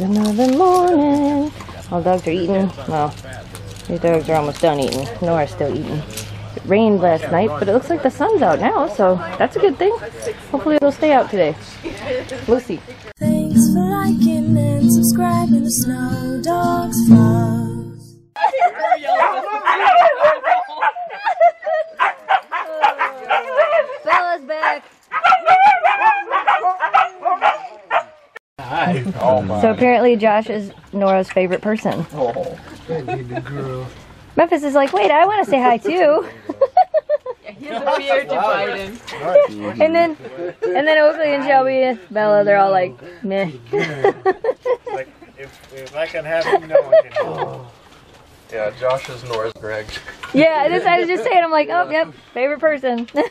Another morning. All dogs are eating. Well, these dogs are almost done eating. Nora's still eating. It rained last night, but it looks like the sun's out now, so that's a good thing. Hopefully it'll stay out today. We'll see. Thanks for liking and subscribing to Snow Dogs Vlogs. Oh, so apparently Josh is Nora's favorite person. Oh. Memphis is like, wait, I want to say hi too. He's a beard to Biden. and then, and then Oakley and Shelby, and Bella, they're all like, meh. Like, if, if I can have him, no one can have. Yeah, Josh is Nora's Greg. yeah, I decided to just saying. I'm like, oh, yep, favorite person. sing,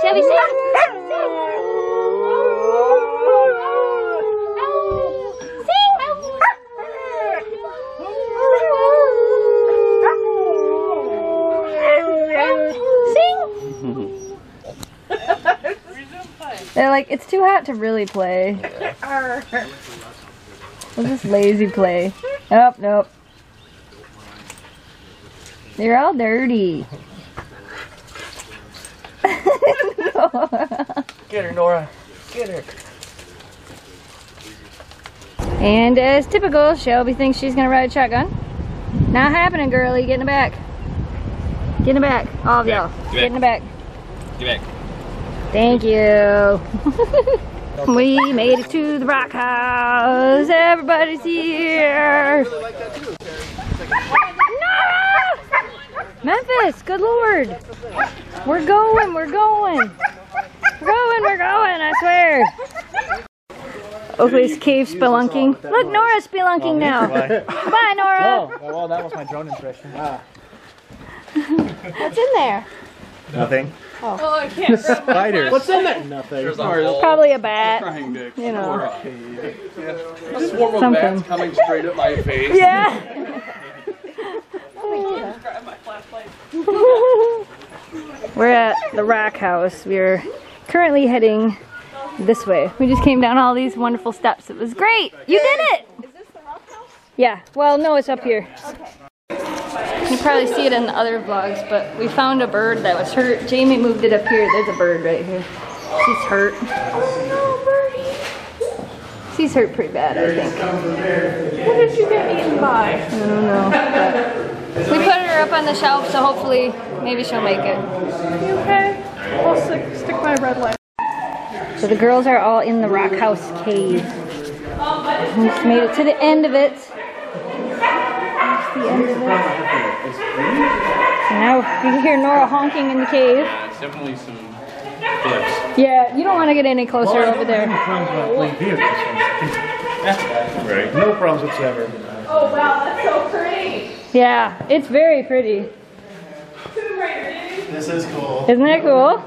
Shelby, sing. Sing. They're like, it's too hot to really play. We'll just lazy play. Oh, nope. They're all dirty. Get her, Nora. Get her. And as typical, Shelby thinks she's gonna ride a shotgun. Not happening, girlie. Get in the back. Get in the back. All of y'all. Get Get in the back. Get back. Thank you. we made it to the rock house. Everybody's here. Nora! Memphis, good lord. We're going, we're going. We're going, we're going, I swear. Oakley's cave spelunking. Look, Nora's spelunking now. Bye, Nora. Oh, well, that was my drone impression. Ah. What's in there? Nothing. Oh, I can't. Spiders. What's in there? Nothing. There's a whole Probably a bat. You know. a swarm of Something. bats coming straight at my face. Yeah. We're at the Rock House. We're currently heading this way. We just came down all these wonderful steps. It was great. You did it. Is this the Rock House? Yeah. Well, no, it's up here. You probably see it in the other vlogs, but we found a bird that was hurt. Jamie moved it up here. There's a bird right here. She's hurt. Oh, She's hurt pretty bad, I think. What did you get eaten by? I don't know. But we put her up on the shelf, so hopefully, maybe she'll make it. You okay? I'll stick, stick my red light. So the girls are all in the rock house cave. We just made it to the end of it. That's the end of it. And now you can hear Nora honking in the cave. Yeah, it's definitely some clips. Yeah, you don't want to get any closer over there. Right. No problems whatsoever. Oh wow, that's so pretty. Yeah, it's very pretty. This is cool. Isn't it cool?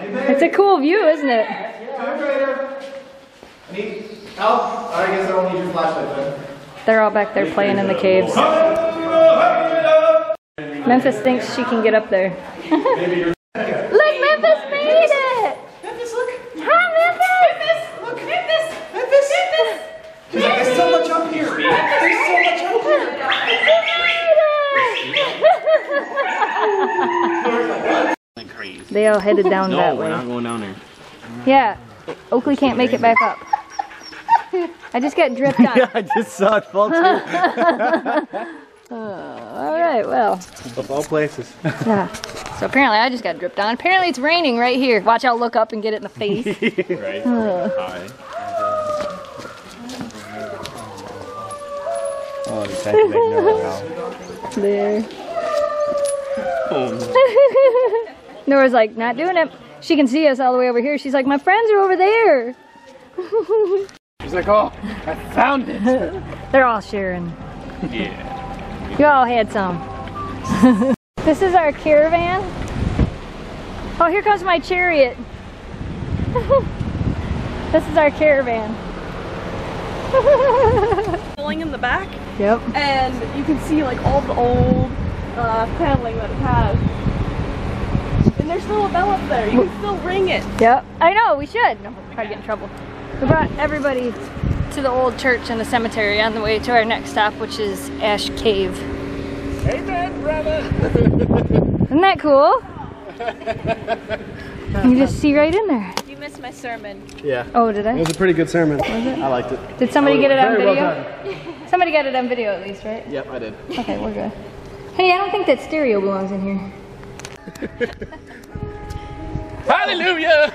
It's a cool view, isn't it? Need help? I guess I don't need your flashlight then. They're all back there playing in the uh, caves. Memphis thinks she can get up there. look, Memphis made it! Memphis, look! Hi, Memphis! Look! Memphis! Memphis! Memphis! She's like, there's so much up here! There's so much up here! Crazy. They all headed down that way. No, we're not going down there. Yeah, Oakley can't make it back up. I just got dripped on. yeah, I just saw it fall too. Oh, all right, well. Of all places. Yeah. So apparently I just got dripped on. Apparently it's raining right here. Watch, I'll look up and get it in the face. Right. Hi. Oh, the time to make no there. Oh, Nora's like, not doing it. She can see us all the way over here. She's like, my friends are over there. She's like, oh, I found it. They're all sharing. yeah. You all had some. this is our caravan. Oh, here comes my chariot. this is our caravan. Paneling in the back, Yep. and you can see like all the old uh, paneling that it has. And And there's still a bell up there. You can still ring it. Yep. I know, we should. No, we'll probably get in trouble. We brought everybody to the old church and the cemetery on the way to our next stop, which is Ash Cave. Amen, brother. Isn't that cool? You just see right in there. You missed my sermon. Yeah. Oh, did I? It was a pretty good sermon. Was it? I liked it. Did somebody get it on Very well video? Somebody got it on video at least, right? Yep, I did. Okay, we're good. Hey, I don't think that stereo belongs in here. Hallelujah!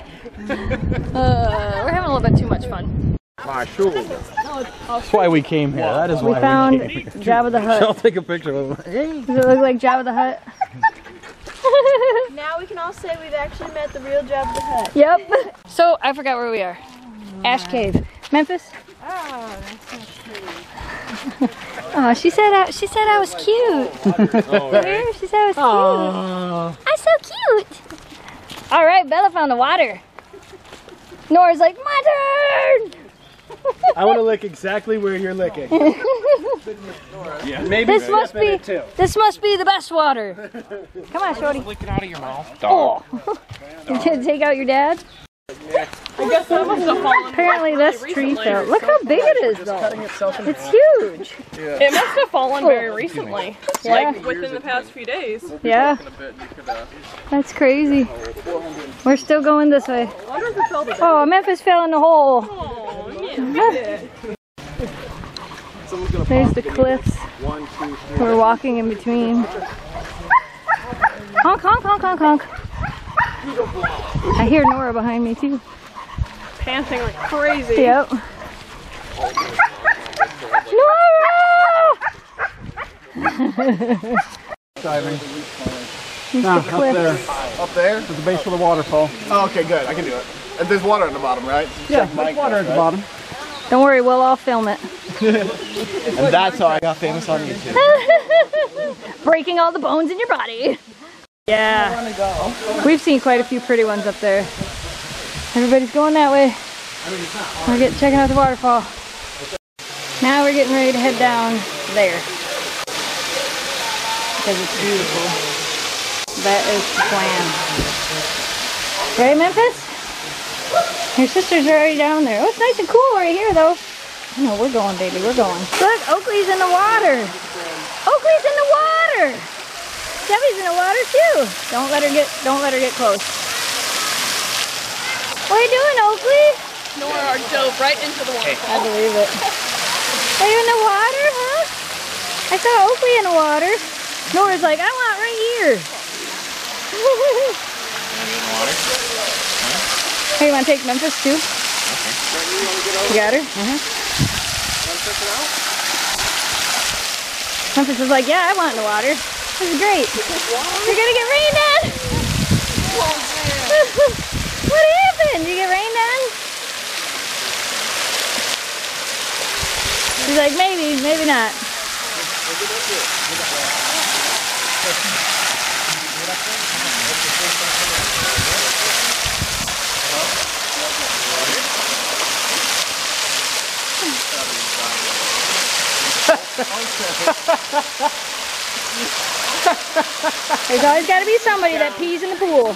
Uh, we're having a little bit too much fun. My shoulder. That's why we came here. That is We why found we came here. Jabba the Hutt. I'll take a picture of him. Hey. Does it look like Jabba the Hutt? Now we can all say we've actually met the real Jabba the Hutt. Yep. So I forgot where we are. Ash Cave, Memphis. Oh, Oh, she said I, she said I was cute. Oh, where? She said I was cute. I'm so cute. All right, Bella found the water. Nora's like, my turn. I want to lick exactly where you're licking. Yeah. Maybe This must be too. this must be the best water. Come on, Shorty. Lick it out of your mouth. Oh, you gonna take out your dad? I guess that must have fallen. Apparently this tree fell. Look how big it is though. It's huge. It must have fallen very recently. Yeah. Like within the past few days. Yeah. That's crazy. We're still going this way. Oh, I wonder if it fell to Oh, Memphis fell in the hole. There's the cliffs. We're walking in between. Honk, honk, honk, honk, honk. I hear Nora behind me too. Panting like crazy. Yep. Nora! Diving. There's the up there. Up there? At the base of the waterfall. Oh, okay, good. I can do it. And there's water at the bottom, right? Yeah, there's water at the bottom. Don't worry, we'll all film it. And that's how I got famous on YouTube. Breaking all the bones in your body. Yeah. We've seen quite a few pretty ones up there. Everybody's going that way. We're getting checking out the waterfall. Now we're getting ready to head down there. Because it's beautiful. That is the plan. Right, Memphis? Your sisters are already down there. Oh, it's nice and cool right here, though. No, we're going, baby. We're going. Look, Oakley's in the water. Oakley's in the water. Debbie's in the water too. Don't let her get. Don't let her get close. What are you doing, Oakley? Nora dove right into the water. I believe it. Are you in the water, huh? I saw Oakley in the water. Nora's like, I want right here. hey, you want to take Memphis too? Okay. You got her? Mm-hmm. Memphis is like, yeah, I want in the water. This is great. You're gonna get rained on. what happened? You get rained on? She's like, maybe, maybe not. There's always got to be somebody that pees in the pool.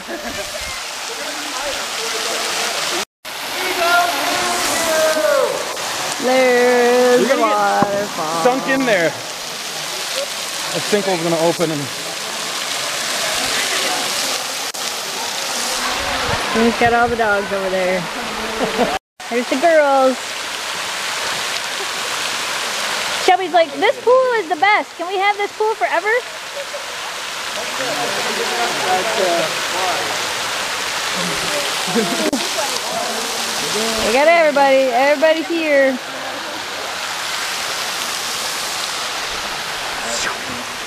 There's the waterfall. Sunk in there. That sinkhole's gonna open and He's got all the dogs over there. There's the girls. Shelby's like, this pool is the best. Can we have this pool forever? We got everybody. Everybody's here.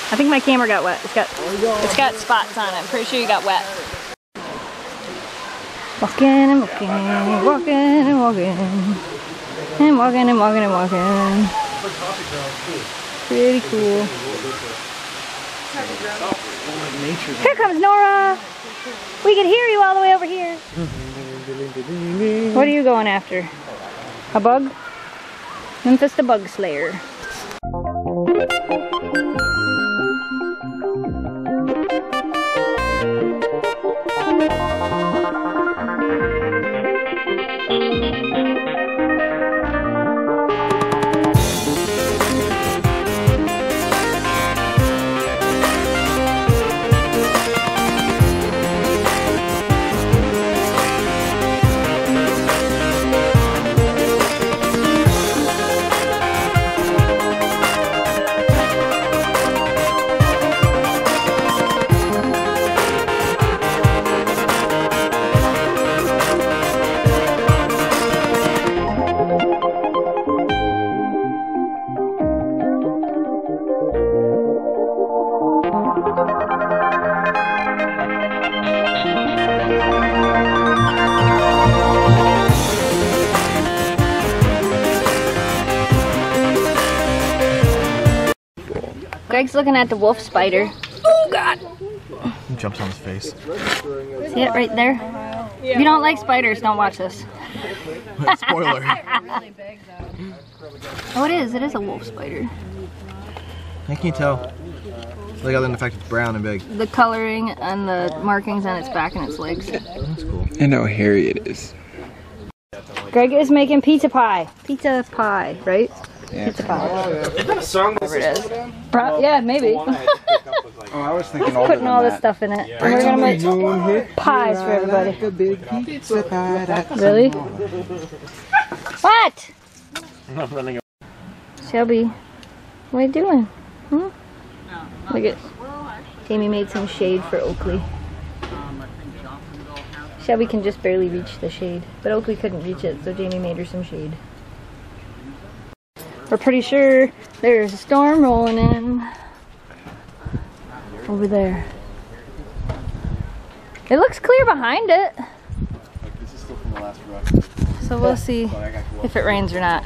I think my camera got wet. It's got it's got spots on it. I'm pretty sure you got wet. Walking and walking, walking and walking, and walking and walking and walking. Pretty cool. Here comes Nora. We can hear you all the way over here. What are you going after? A bug? Memphis the Bug Slayer. Greg's looking at the wolf spider. Oh God! He Jumps on his face. See it right there? If you don't like spiders, don't watch this. Spoiler. Oh, it is. It is a wolf spider. How can you tell? Like other than the fact it's brown and big. The coloring and the markings on its back and its legs. That's cool. And how hairy it is. Greg is making pizza pie. Pizza pie, right? Pizza pie. Whatever it is. Pro- yeah, maybe. Oh, I was thinking all Putting all this stuff in it. And we're gonna make pies for everybody. Really? What? Shelby, what are you doing? Hmm? Look at Jamie made some shade for Oakley. Shelby can just barely reach the shade, but Oakley couldn't reach it, so Jamie made her some shade. We're pretty sure there's a storm rolling in over there. It looks clear behind it. This is still from the last rush. So we'll see if it rains or not.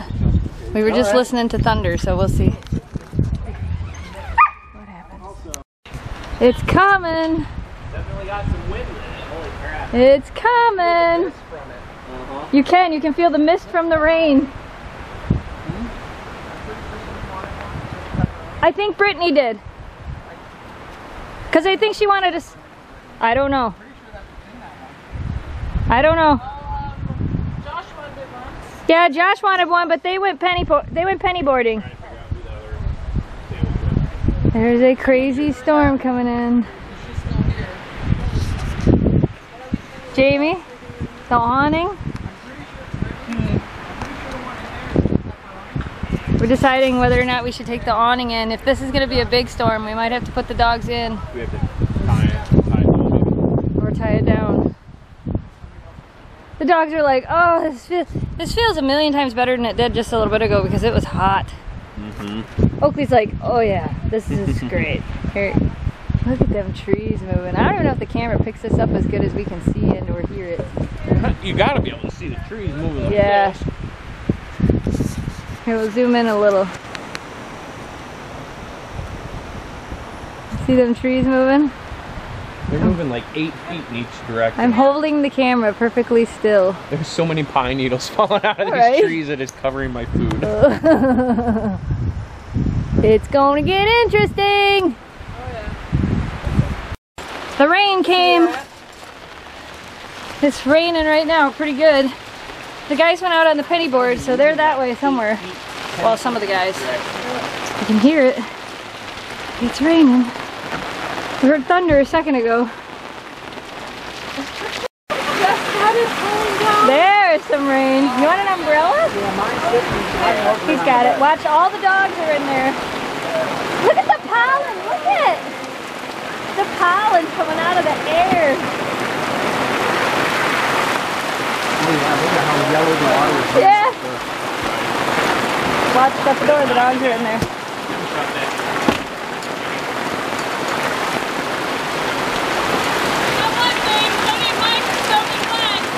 We were just listening to thunder, so we'll see. What happens? It's coming. It's coming. You can, you can feel the mist from the rain. I think Brittany did. Because I think she wanted to. I don't know. I don't know. Yeah, Josh wanted one, but they went penny they went penny boarding. There's a crazy storm coming in. Jamie, the awning. We're deciding whether or not we should take the awning in. If this is going to be a big storm, we might have to put the dogs in We have to tie it, tie it or tie it down. The dogs are like, oh, this feels, this feels a million times better than it did just a little bit ago because it was hot. Mhm. Oakley's like, oh yeah, this is great. Here, look at them trees moving. I don't even know if the camera picks this up as good as we can see and or hear it. You gotta be able to see the trees moving. Yeah. Here, we'll zoom in a little. See them trees moving? They're moving like eight feet in each direction. I'm holding the camera perfectly still. There's so many pine needles falling out of these Right? trees that it's covering my food. It's gonna get interesting. The rain came. It's raining right now, pretty good. The guys went out on the penny board, so they're that way somewhere. Well, some of the guys. You can hear it. It's raining. We heard thunder a second ago. There's some rain. You want an umbrella? He's got it. Watch, all the dogs are in there. Look at the pollen. Look at the pollen coming out of the air. Yeah. Watch shut the door. The dogs are in there.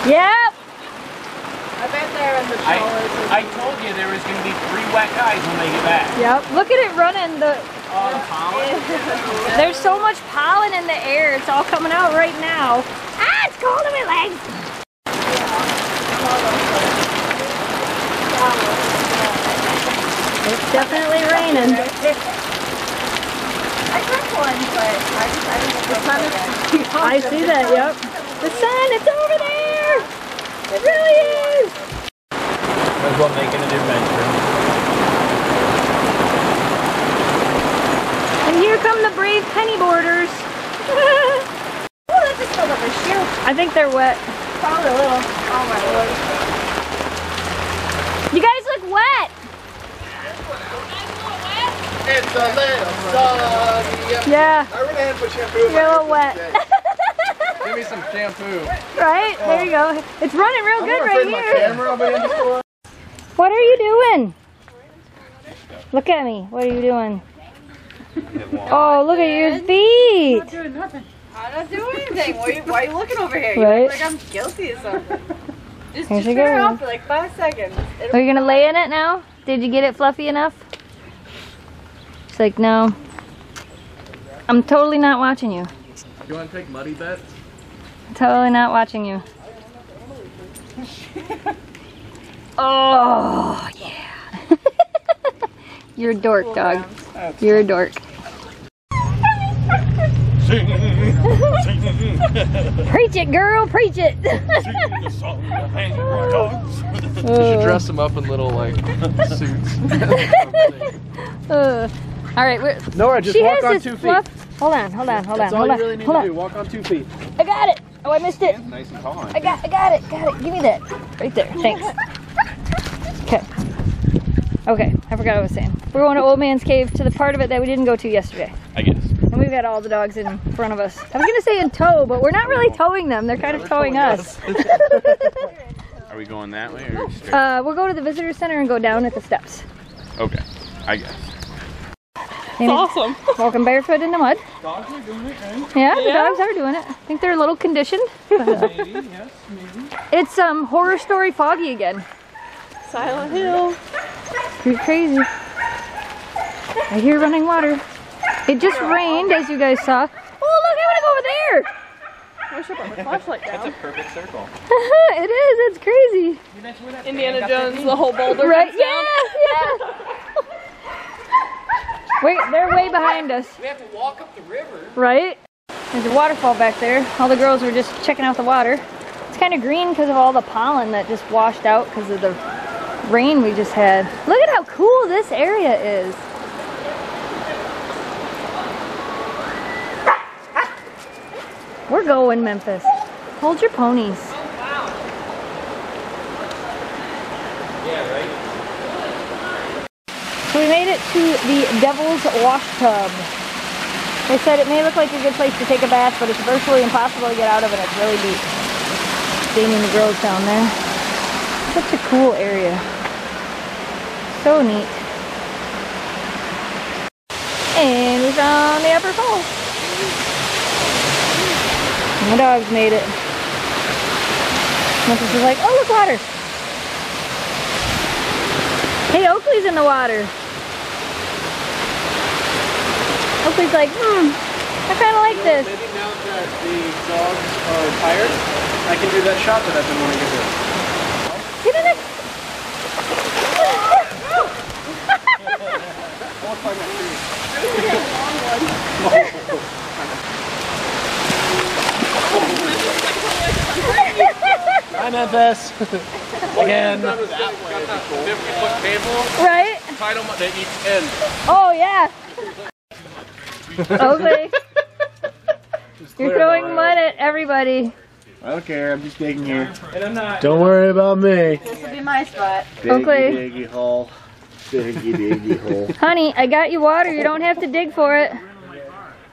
Yep. I, I told you there was gonna be three wet guys when they get back. Yep. Look at it running. The there's so much pollen in the air. It's all coming out right now. Ah, it's cold in my legs. Definitely raining. I took one, but I just, I just, the sun is I see that, yep. The sun, it's over there! It really is! Might as well make it an adventure. And here come the brave penny boarders. Oh, that just filled up her shoe. I think they're wet. Probably a little. Oh my lord. You guys look wet! It's a little sunny. Yeah, I really had to put shampoo in you're a little wet. Give me some shampoo. right? There you go. It's running real good right my here. camera will be in the store. What are you doing? Look at me. What are you doing? Oh, look at your feet. I'm not doing anything. Why are you, why are you looking over here? Right. You look like I'm guilty of something. Just, Here just turn it off for like five seconds. It'll Are you gonna lay in it now? Did you get it fluffy enough? It's like, no. I'm totally not watching you. You want to take muddy bets? Totally not watching you. Oh, yeah. You're a dork, dog. You're a dork. preach it, girl, preach it. You should dress them up in little like suits. Uh, all right, we're, Nora, just she walk has on this two feet. fluff. Hold on, hold on, hold That's on, all hold you on, really need hold to on. do. Walk on two feet. I got it. Oh, I missed it. Nice and calm. I got, I got it, got it. Give me that. Right there. Thanks. Okay. Okay, I forgot what I was saying. We're going to Old Man's Cave to the part of it that we didn't go to yesterday. I guess. And we've got all the dogs in front of us. I was gonna say in tow, but we're not really towing them. They're kind of towing us. Are we going that way or straight? uh, we'll go to the visitor center and go down at the steps. okay. I guess. And Awesome. Walking barefoot in the mud. Dogs are doing it, Yeah, the Yeah? dogs are doing it. I think they're a little conditioned. It's um horror story foggy again. Silent Hill. Pretty crazy. I hear running water. It just rained, as you guys saw. Oh, look, I want to go over there. I wish I put my flashlight down. Perfect circle. it is. It's crazy. Indiana Jones, the whole boulder. Right? comes Yeah, down. yeah. Wait, they're way behind us. We have to walk up the river. Right? There's a waterfall back there. All the girls were just checking out the water. It's kind of green because of all the pollen that just washed out because of the rain we just had. Look at how cool this area is. Ah. We're going, Memphis. Hold your ponies. So we made it to the Devil's Wash Tub. They said it may look like a good place to take a bath, but it's virtually impossible to get out of it. It's really deep. Seeing the girls down there. Such a cool area. So neat. And we found the upper falls. My dogs made it. Memphis was like, oh look, water. Hey, Oakley's in the water. Oakley's like, hmm, I kind of like this. Maybe now that the dogs are tired, I can do that shot that I've been wanting to do. Get in it. Hi, Memphis. Again. right? Title that each end. Oh, yeah. Oakley. You're throwing mud at everybody. I don't care. I'm just digging here. Don't worry about me. This will be my spot. Diggy, Oakley. diggy hole. Diggy, diggy hole. Honey, I got you water. You don't have to dig for it.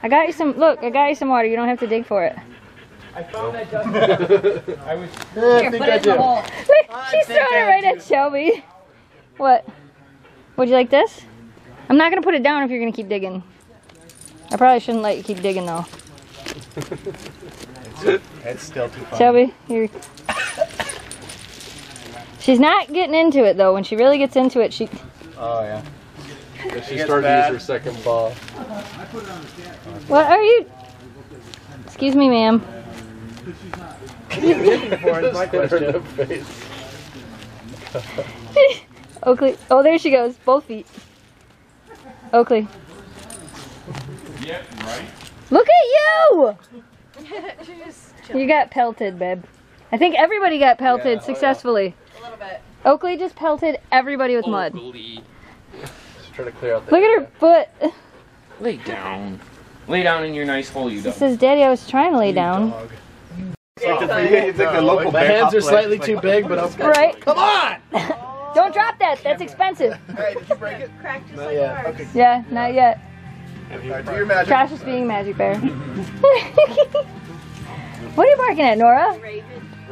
I got you some, look, I got you some water. You don't have to dig for it. I found that just I wish. Here, think I do. She's throwing it right at Shelby. What? Would you like this? I'm not gonna put it down if you're gonna keep digging. I probably shouldn't let you keep digging though. It's still too far. Shelby, you're. She's not getting into it though. When she really gets into it, she. Oh yeah. She gets started to use her second ball. What are you? Excuse me, ma'am. Oakley. Oh, there she goes. Both feet. Oakley. Yep, right. Look at you! You got pelted, babe. I think everybody got pelted oh, successfully. A little bit. Oakley just pelted everybody with mud. Just trying to clear out the Look at her foot. Lay down. Lay down in your nice hole, you She dog. says, Daddy, I was trying to lay down. It's like the local The bear hands are slightly too big, but okay. Right? Come on! Don't drop that. That's expensive. Hey, did you break it? Not yet. Okay. Yeah, not yet. Alright, do your magic. Trash is being magic bear. what are you barking at, Nora?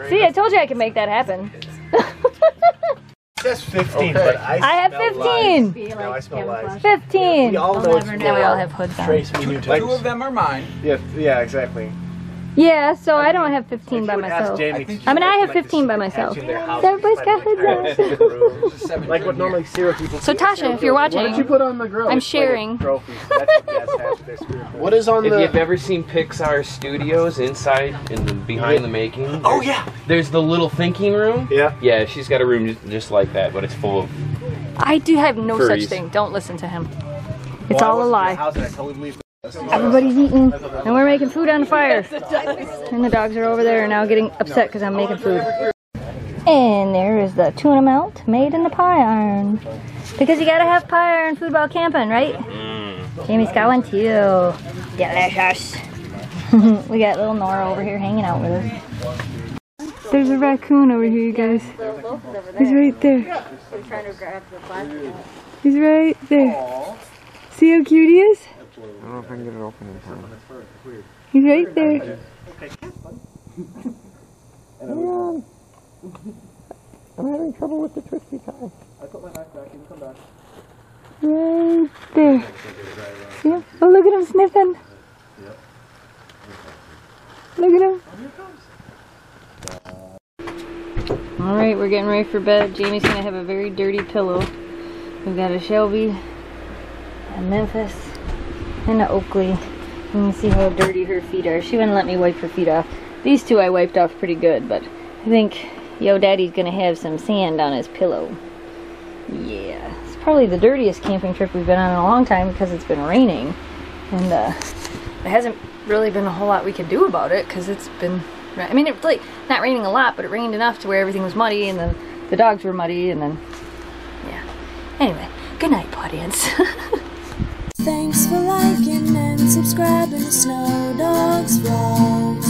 See, I told you I could make that happen. It says 15, Okay. but I, I have smell 15. lies. No, I smell lies. 15. We all know it's Now we all have hoods on. Trace Minuto. Like, Two of them are mine. yeah, yeah, exactly. Yeah, so I don't have 15 by myself. Jamie I mean, I have 15 by myself. Everybody's got hoods on. Like what normally Syria people. So Tasha, if you're What did you watching, put on the grill? I'm sharing. Trophies. That's what Jess has with their spirit. What is on If the? you've ever seen Pixar Studios inside in behind the making, Oh yeah. there's the little thinking room. Yeah. Yeah, she's got a room just, just like that, but it's full of. I do have no such thing. Don't listen to him. It's all a lie. House and I totally believe. Everybody's eating, and we're making food on the fire. And the dogs are over there now getting upset because I'm making food. And there is the tuna melt made in the pie iron. Because you gotta have pie iron food while camping, right? Mm. Jamie's got one too. Delicious. we got little Nora over here hanging out with us. There's a raccoon over here, you guys. He's right there. He's right there. See how cute he is? I don't know if I can get it open in time. He's right there. okay I'm having trouble with the twisty tie. i Right there. See him? Oh, look at him sniffing. Look at him. All right, we're getting ready for bed. Jamie's gonna have a very dirty pillow. We've got a Shelby, a Memphis, and Oakley. You can see how dirty her feet are. She wouldn't let me wipe her feet off. These two I wiped off pretty good, but I think Yo Daddy's gonna have some sand on his pillow. Yeah, it's probably the dirtiest camping trip we've been on in a long time because it's been raining, and uh, there hasn't really been a whole lot we could do about it because it's been. I mean, it like not raining a lot, but it rained enough to where everything was muddy and the the dogs were muddy, and then yeah. Anyway, good night, audience. Thanks for liking and subscribing to Snow Dogs Vlogs.